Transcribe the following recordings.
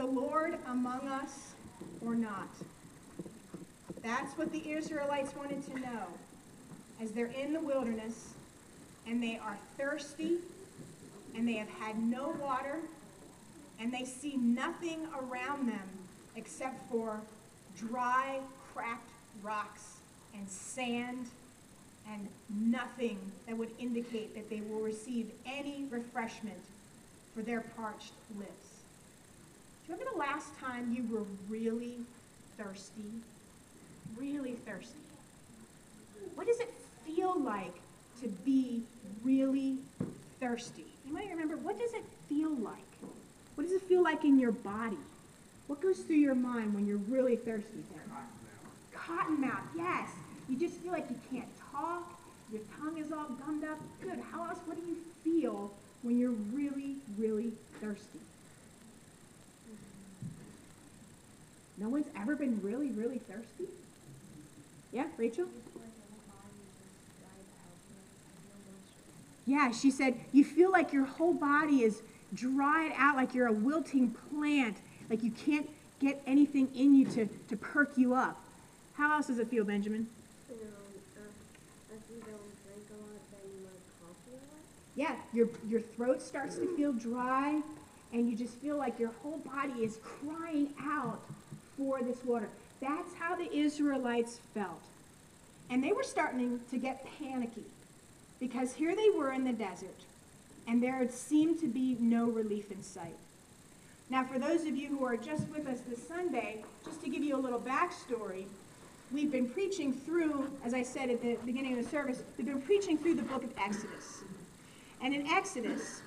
the Lord among us or not? That's what the Israelites wanted to know as they're in the wilderness and they are thirsty and they have had no water and they see nothing around them except for dry, cracked rocks and sand and nothing that would indicate that they will receive any refreshment for their parched lips. Do you remember the last time you were really thirsty? Really thirsty? What does it feel like to be really thirsty? You might remember, what does it feel like? What does it feel like in your body? What goes through your mind when you're really thirsty there? Cotton mouth, yes. You just feel like you can't talk. Your tongue is all gummed up. Good. How else? What do you feel when you're really, really thirsty? No one's ever been really, really thirsty? Yeah, Rachel? Yeah, she said, you feel like your whole body is dried out, like you're a wilting plant, like you can't get anything in you to, to perk you up. How else does it feel, Benjamin? You know, uh, if you don't drink a lot, then you like coffee a lot. Yeah, your, your throat starts to feel dry, and you just feel like your whole body is crying out for this water. That's how the Israelites felt. And they were starting to get panicky because here they were in the desert, and there seemed to be no relief in sight. Now, for those of you who are just with us this Sunday, just to give you a little backstory, we've been preaching through, as I said at the beginning of the service, we've been preaching through the book of Exodus. And in Exodus,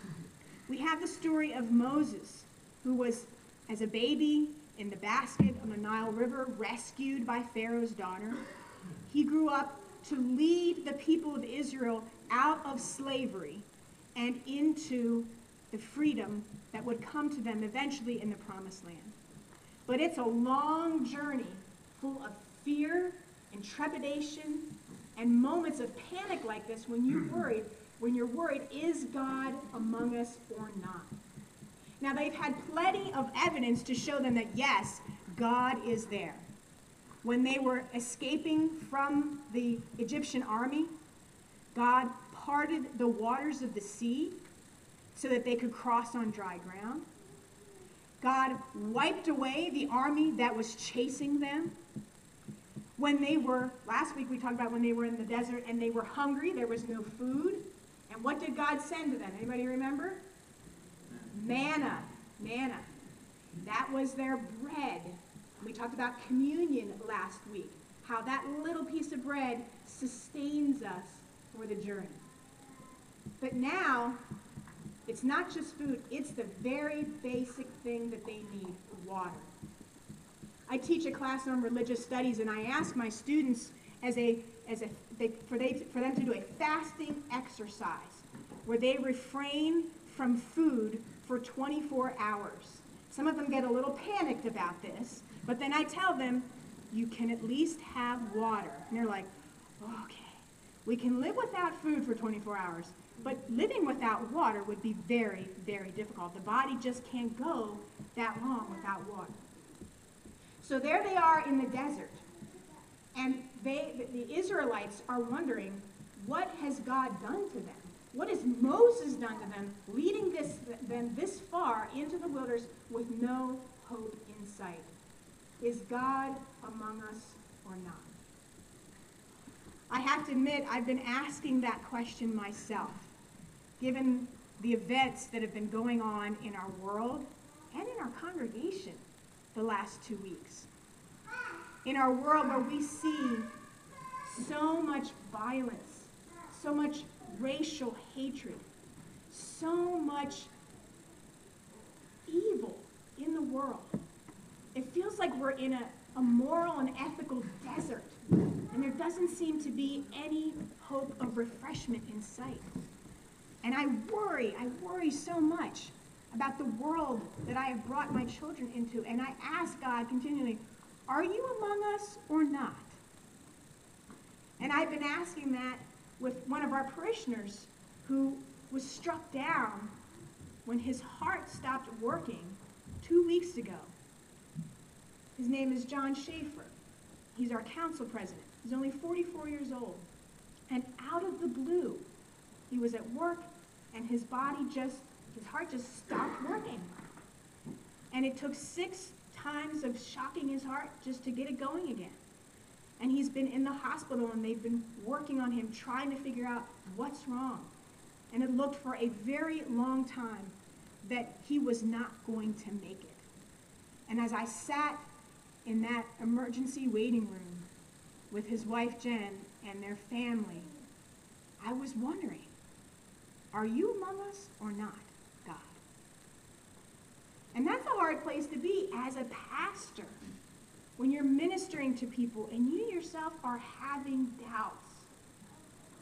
we have the story of Moses, who was, as a baby, in the basket on the Nile River, rescued by Pharaoh's daughter. He grew up to lead the people of Israel out of slavery and into the freedom that would come to them eventually in the promised land. But it's a long journey full of fear and trepidation and moments of panic like this when you're worried, when you're worried, is God among us or not? Now they've had plenty of evidence to show them that yes, God is there. When they were escaping from the Egyptian army, God parted the waters of the sea so that they could cross on dry ground. God wiped away the army that was chasing them. When they were, last week we talked about when they were in the desert and they were hungry, there was no food. And what did God send to them? Anybody remember? Manna. Manna. That was their bread. We talked about communion last week, how that little piece of bread sustains us for the journey. But now, it's not just food, it's the very basic thing that they need water. I teach a class on religious studies, and I ask my students as a, as a, they, for, they, for them to do a fasting exercise where they refrain from food for 24 hours. Some of them get a little panicked about this, but then I tell them, you can at least have water. And they're like, okay, we can live without food for 24 hours, but living without water would be very, very difficult. The body just can't go that long without water. So there they are in the desert. And they, the Israelites are wondering, what has God done to them? What has Moses done to them, leading this, them this far into the wilderness with no hope in sight? Is God among us or not? I have to admit, I've been asking that question myself, given the events that have been going on in our world and in our congregation the last two weeks. In our world where we see so much violence, so much racial hatred, so much evil in the world. It feels like we're in a, a moral and ethical desert, and there doesn't seem to be any hope of refreshment in sight. And I worry, I worry so much about the world that I have brought my children into, and I ask God continually, are you among us or not? And I've been asking that with one of our parishioners who was struck down when his heart stopped working two weeks ago. His name is John Schaefer. He's our council president. He's only 44 years old. And out of the blue, he was at work and his body just, his heart just stopped working. And it took six times of shocking his heart just to get it going again. And he's been in the hospital and they've been working on him, trying to figure out what's wrong. And it looked for a very long time that he was not going to make it. And as I sat in that emergency waiting room with his wife Jen and their family, I was wondering, are you among us or not, God? And that's a hard place to be as a pastor when you're ministering to people and you yourself are having doubts.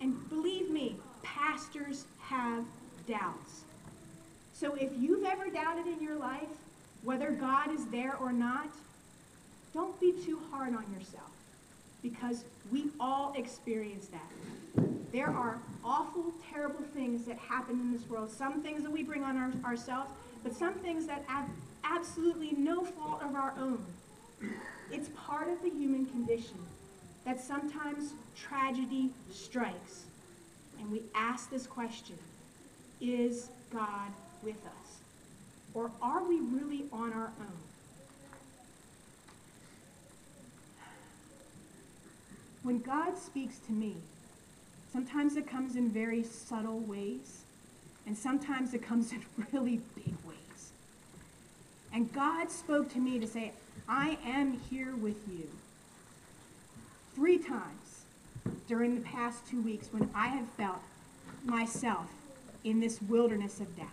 And believe me, pastors have doubts. So if you've ever doubted in your life whether God is there or not, don't be too hard on yourself because we all experience that. There are awful, terrible things that happen in this world. Some things that we bring on our, ourselves, but some things that have absolutely no fault of our own. It's part of the human condition that sometimes tragedy strikes. And we ask this question Is God with us? Or are we really on our own? When God speaks to me, sometimes it comes in very subtle ways, and sometimes it comes in really big ways. And God spoke to me to say, I am here with you. Three times during the past two weeks when I have felt myself in this wilderness of doubt.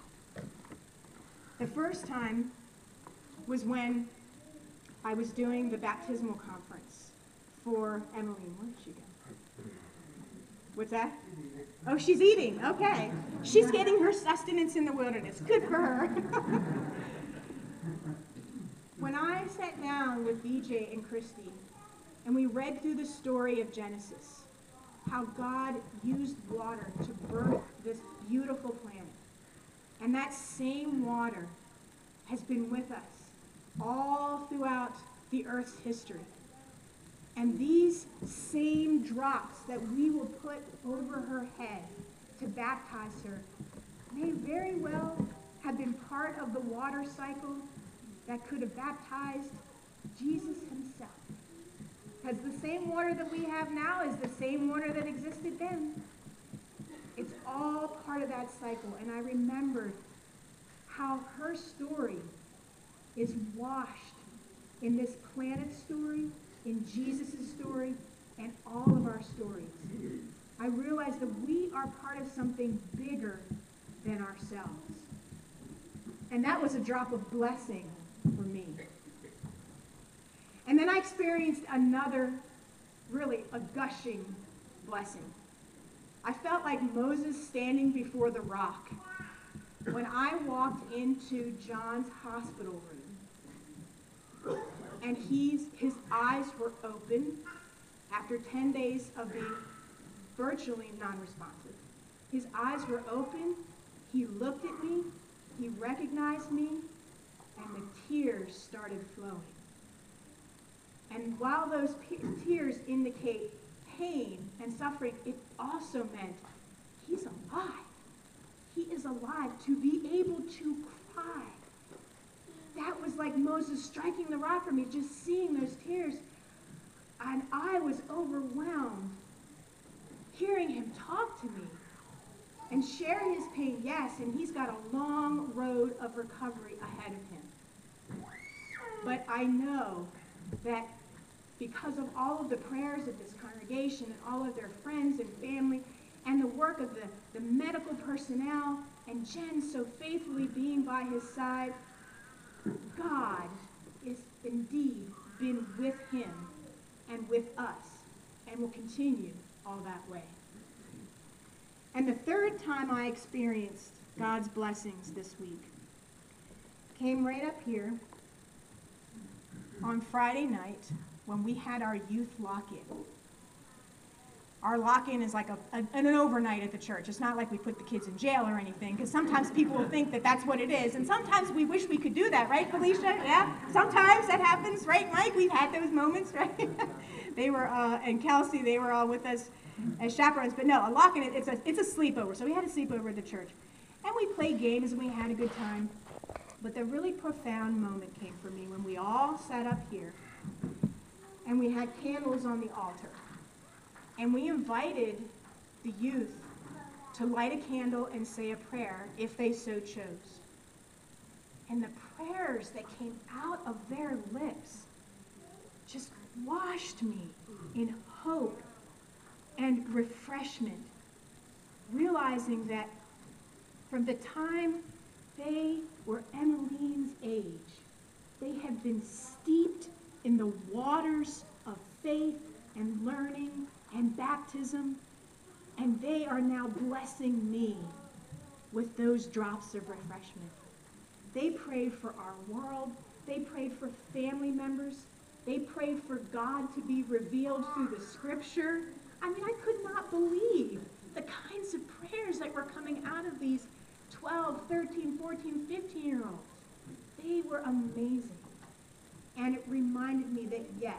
The first time was when I was doing the baptismal conference for Emmeline. Where did she go? What's that? Oh, she's eating. Okay. She's getting her sustenance in the wilderness. Good for her. when I sat down with BJ and Christy and we read through the story of Genesis, how God used water to birth this beautiful planet. And that same water has been with us all throughout the earth's history. And these same drops that we will put over her head to baptize her may very well have been part of the water cycle that could have baptized Jesus himself. Because the same water that we have now is the same water that existed then. It's all part of that cycle. And I remembered how her story is washed in this planet story, in Jesus' story, and all of our stories. I realized that we are part of something bigger than ourselves. And that was a drop of blessing for me. And then I experienced another, really, a gushing blessing. I felt like Moses standing before the rock when I walked into John's hospital room. And he's, his eyes were open after 10 days of being virtually non-responsive. His eyes were open. He looked at me. He recognized me. And the tears started flowing. And while those tears indicate pain and suffering, it also meant he's alive. He is alive. To be able to cry. That was like Moses striking the rock for me, just seeing those tears. And I was overwhelmed hearing him talk to me and share his pain. Yes, and he's got a long road of recovery ahead of him. But I know that because of all of the prayers of this congregation and all of their friends and family and the work of the, the medical personnel and Jen so faithfully being by his side, God is indeed been with him and with us and will continue all that way. And the third time I experienced God's blessings this week came right up here on Friday night when we had our youth lock-in. our lock-in is like a, a, an overnight at the church. It's not like we put the kids in jail or anything, because sometimes people will think that that's what it is, and sometimes we wish we could do that, right, Felicia? Yeah, sometimes that happens, right, Mike? We've had those moments, right? they were, uh, and Kelsey, they were all with us as chaperones, but no, a lock-in, it's a, it's a sleepover. So we had a sleepover at the church, and we played games and we had a good time. But the really profound moment came for me when we all sat up here, and we had candles on the altar. And we invited the youth to light a candle and say a prayer if they so chose. And the prayers that came out of their lips just washed me in hope and refreshment, realizing that from the time they were Emmeline's age, they had been steeped in the waters of faith and learning and baptism, and they are now blessing me with those drops of refreshment. They prayed for our world. They prayed for family members. They prayed for God to be revealed through the scripture. I mean, I could not believe the kinds of prayers that were coming out of these 12, 13, 14, 15 year olds. They were amazing. And it reminded me that, yes,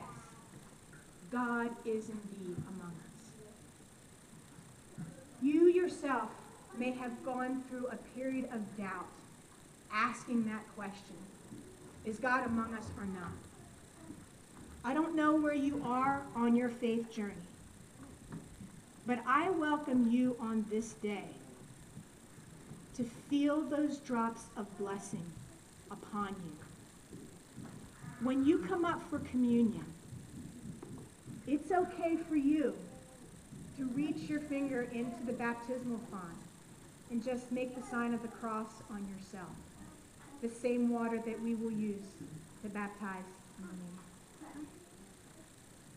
God is indeed among us. You yourself may have gone through a period of doubt, asking that question Is God among us or not? I don't know where you are on your faith journey, but I welcome you on this day to feel those drops of blessing upon you. When you come up for communion, it's okay for you to reach your finger into the baptismal font and just make the sign of the cross on yourself. The same water that we will use to baptize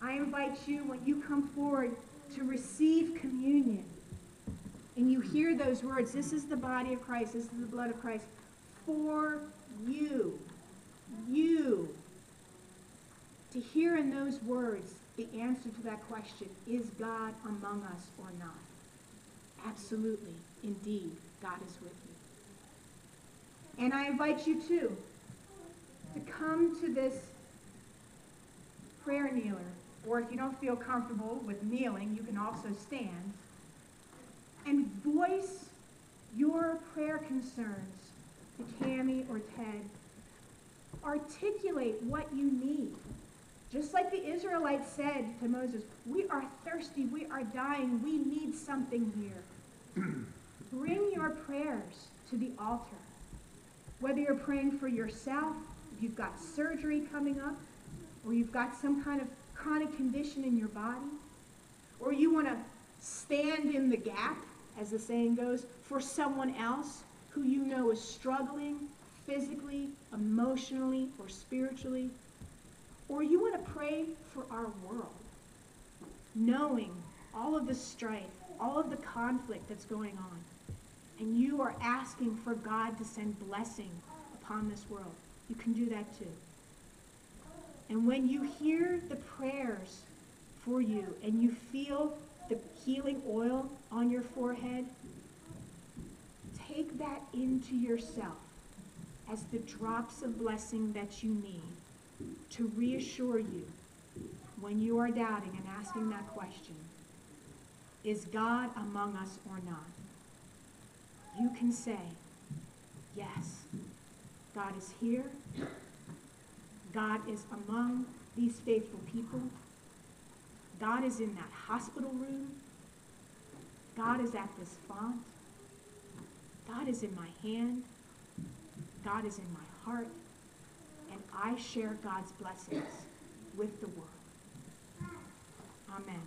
I invite you, when you come forward, to receive communion. And you hear those words, this is the body of Christ, this is the blood of Christ, for you. You. To hear in those words the answer to that question is God among us or not? Absolutely. Indeed, God is with you. And I invite you too to come to this prayer kneeler, or if you don't feel comfortable with kneeling, you can also stand, and voice your prayer concerns to Cami or Ted. Articulate what you need. Just like the Israelites said to Moses, we are thirsty, we are dying, we need something here. Bring your prayers to the altar. Whether you're praying for yourself, if you've got surgery coming up, or you've got some kind of chronic condition in your body, or you want to stand in the gap, as the saying goes, for someone else who you know is struggling physically, emotionally, or spiritually, or you want to pray for our world, knowing all of the strife, all of the conflict that's going on, and you are asking for God to send blessing upon this world. You can do that too. And when you hear the prayers for you and you feel the healing oil on your forehead, take that into yourself as the drops of blessing that you need to reassure you when you are doubting and asking that question is God among us or not? You can say, Yes, God is here. God is among these faithful people. God is in that hospital room. God is at this font. God is in my hand. God is in my heart and I share God's blessings with the world. Amen.